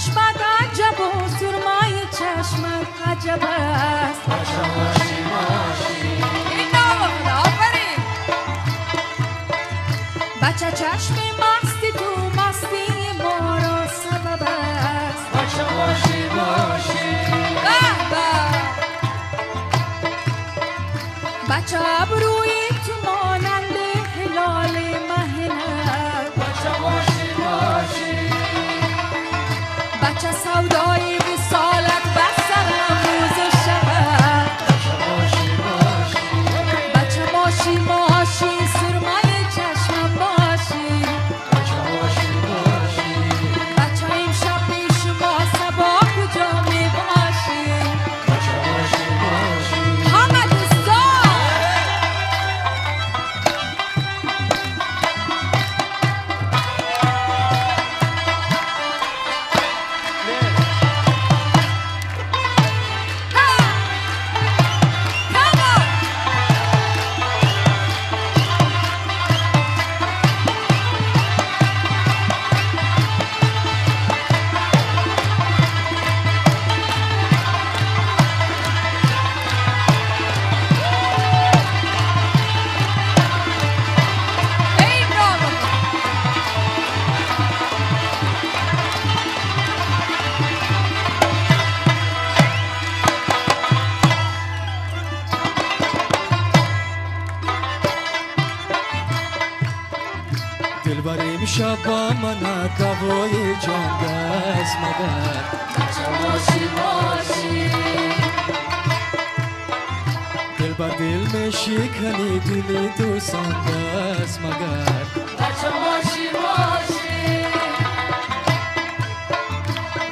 Açmadı acaba osurmayı çeşme acaba? Saçmalar من دوای جنگ است مگر دلبر دل می شکنی دلی تو سنگ است مگر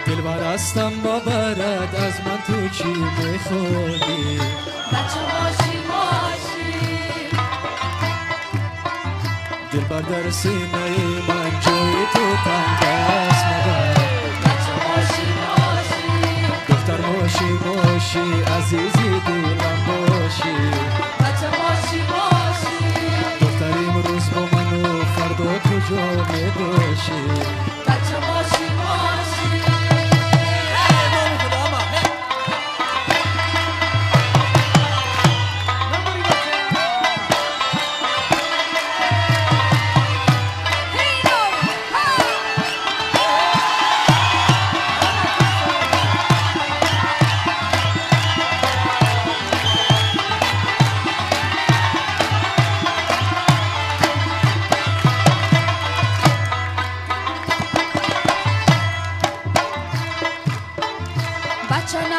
دلبر هستم ببرد از من تو چی می‌خوری؟ دلبر در سینه من جای تو تنگ است مگر؟ دختر ماشی ماشی عزیزی دلم باشی. دختر امروز با من و فردا کجا می باشی بچه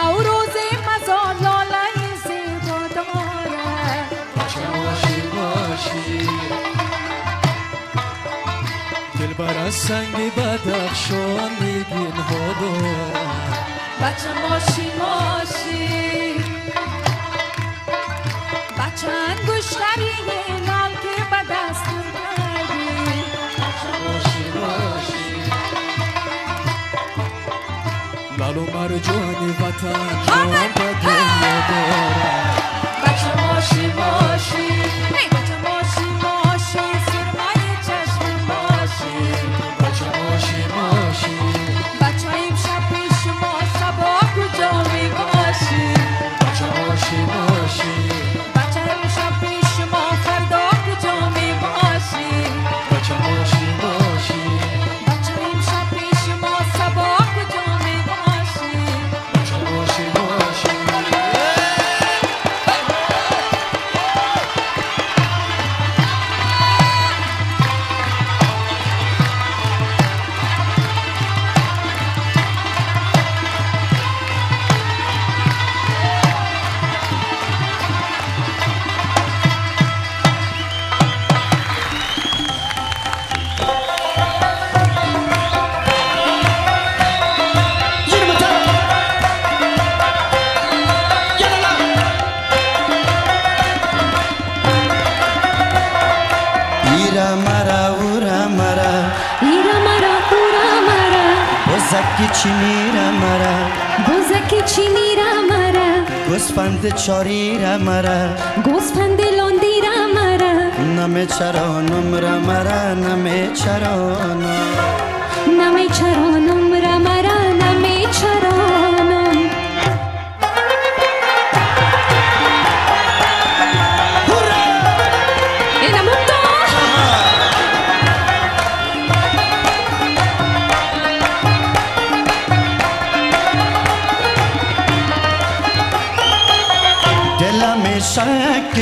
نوروز مزار لاله زیبا داره ماشی ماشی دلبر از سنگ بدخشان میگین ها دارم بچه ماشی ماشی بچه لال و مرجان وطن جان ایرا مرا اورا مرا ایرا مرا پورا مرا بزکی چی میرا مرا بزک چی میرا مرا گوسفند نمه چرانم را مرا نمه چرانم نمی چرانم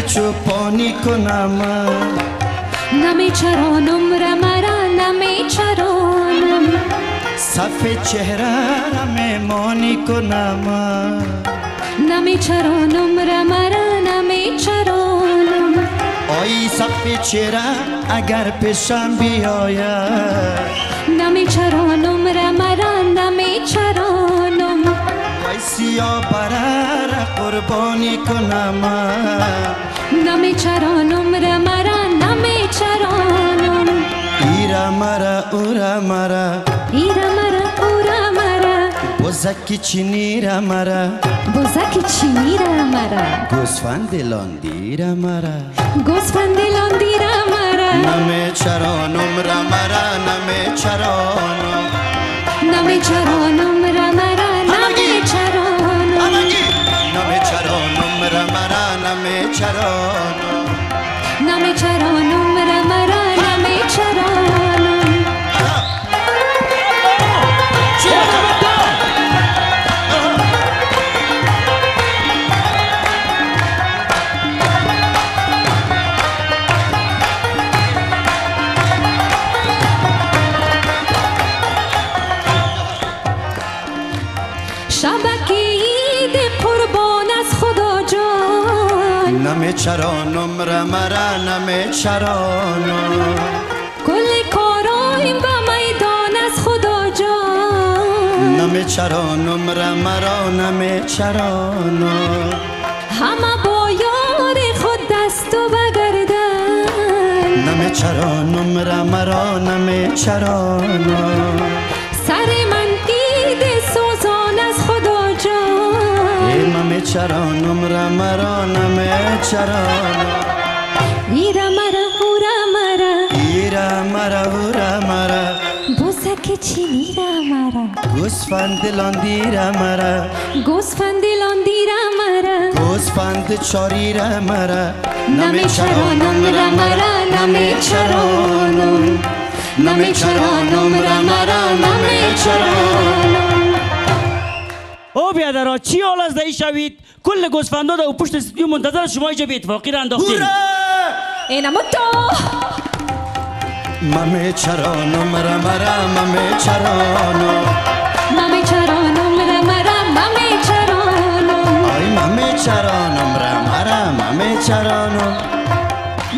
چوپانی کنم نمی چرانم را مرا نمی چرانم. صف چهره را مهمانی کنم نمی چرانم را مرا نمی چرانم. آی صف چهره اگر پیشم بیاید. نمی چرانم را مرا نمی چرانم. سیا برر قربانی کنم نمی چرانم را مرا نمی چرانم ایرا مرا اورا مرا ایرا مرا اورا مرا بزکی چینیرا مرا بزک چینی را مرا گوسفند لاندیرا مرا گوسفند لاندی را مرا نمه چرانم را مرا نمه چرانم نمی چرانم نمه چرانم را مرا نمه چرانم. کل کارایم و میدان از خدا جان. نمه چرانم را مرا نمه چرانم. همه با یار خود دست و بگردن نمه چرانم را مرا نمه چرانم. چرانم را مرا نمه چرانم ایرا مرا هورا مرا. ایرا مرا ورا مرا. بوسک چینی را مرا؟ گوسفند لاندیرا مرا. گوسفند لاندی را مرا. گوسفند چاری را مرا. نمی چرانم را مرا نمی چرانم. نمی چرانم را مرا نمی چرانم. او بیادرها چی حال از دهی شوید؟ کل گوسفندا در پشت استودیو منتظر شما اینجا به اتفاقی را انداختیم. اینم تو ممه چرانم را مرا ممه چرانم نمی چرانم را مرا نمی چرانم آی ممه چرانم را مرا ممه چرانم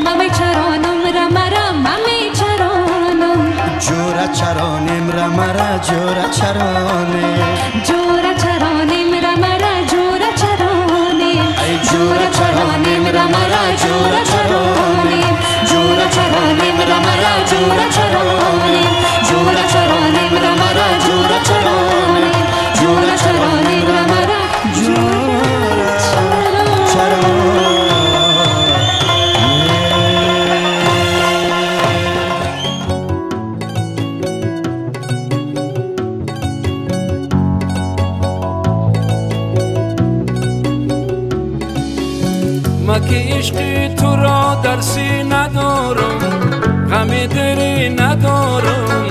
نمی چرانم را مرا نمی چرانم جورا چرانم را مرا جورا چرانم ما که عشق تو را در سینه ندارم. غم دری ندارم.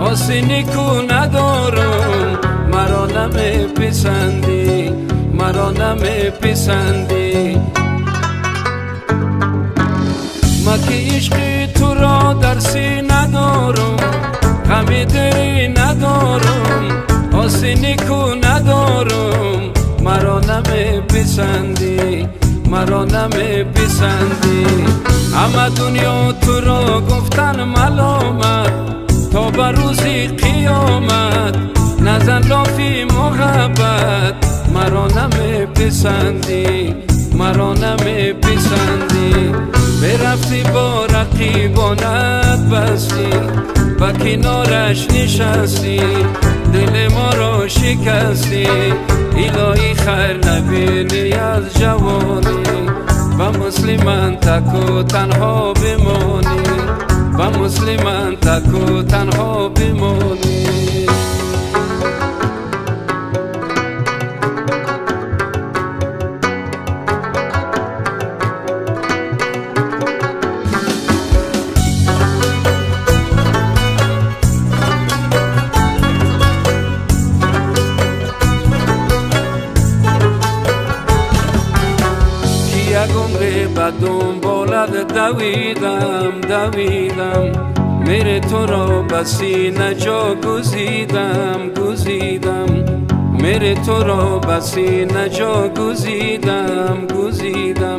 آسینی کو ندارم. مرا نمی پسندی مرا نمی پسندی که عشق تو را در سینه ندارم. غم دری ندارم. آسینی کو ندارم. مرا نمی پسندی مرا نمی پسندی همه دنیا تو را گفتن ملامت. تا به روزی قیامت نزن لافی محبت. مرا نمی پسندی مرا نمی پسندی برفتی با رقیبانت بستی. و کنارش نشستی. دل ما را شکستی. الهی خیر نبینی از جوانی. و مسلمان تکو تنها بمانی. و مسلمان تکو تنها بمانی. دویدم دویدم. میره تو را بسی نجا گزیدم گزیدم. میره تو را بسی نجا گزیدم گزیدم.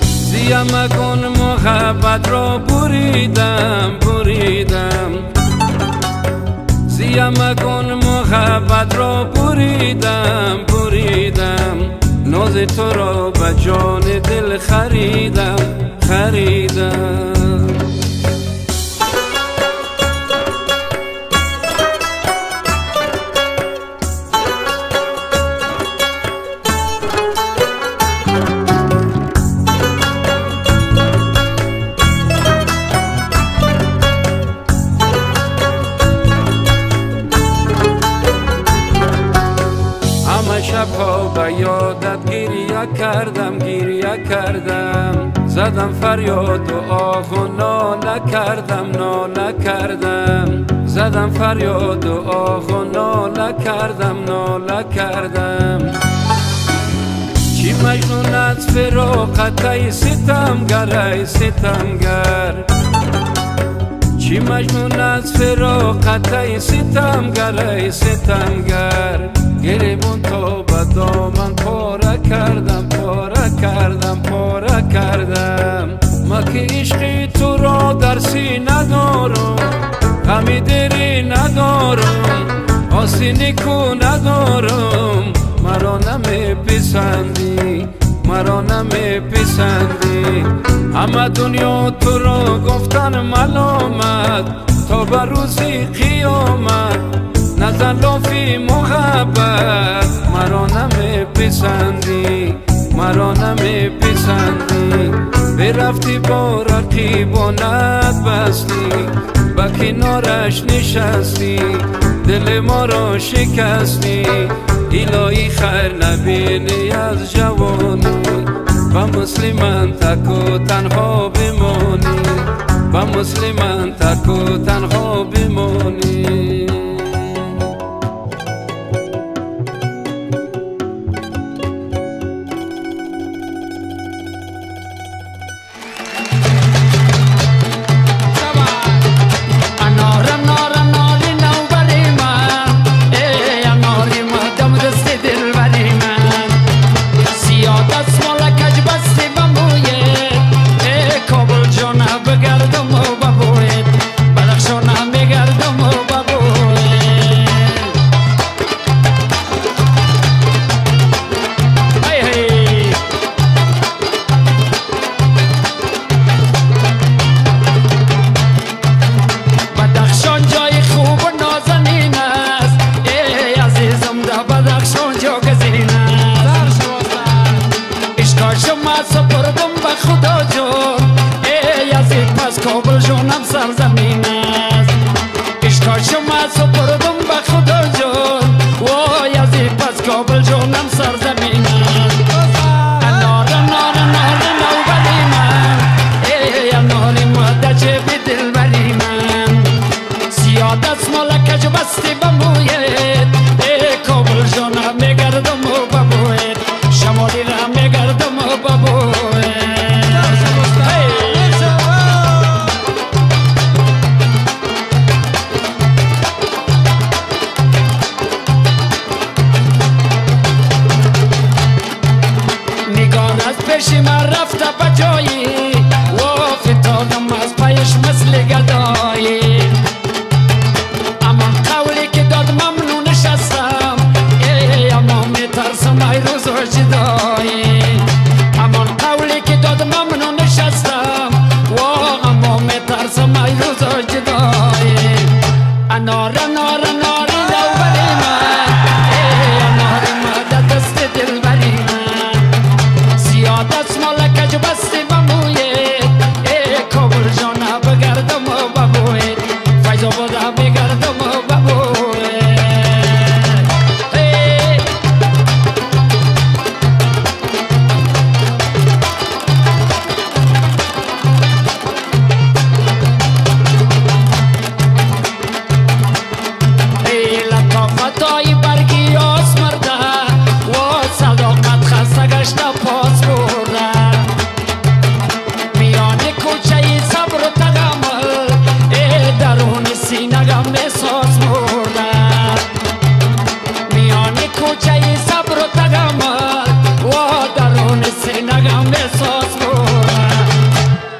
زیم کن محبت را بریدم بریدم. زیم کن محبت را بریدم بریدم. ناز تو را به جان دل خریدم خریدم. کردم ناله کردم زدم فریاد و آه و ناله کردم ناله کردم چی مجنونت فراقت ای ستمگر ای ستمگر؟ چی مجنون از فراقت ای ستمگر ای ستمگر؟ گریبون تا به دامن پاره کردم پاره کردم پاره کردم. ما که عشق تو را در سینه دارم غمی دری ندارم آسینی کو ندارم. مرا نمی پسندی مرا نمی پسندی. همه دنیا تو را گفتن ملامت تا به روزی قیامت. نزن لافی محبت مرا نمی پسندی مرا نمی پسندی. برفتی با رقیبانت بستی با کنارش نشستی دل ما را شکستی. الهی خیر نبینی از جوانی و مسلمان تکو تنها بمانی. و مسلمان تکو تنها بمانی.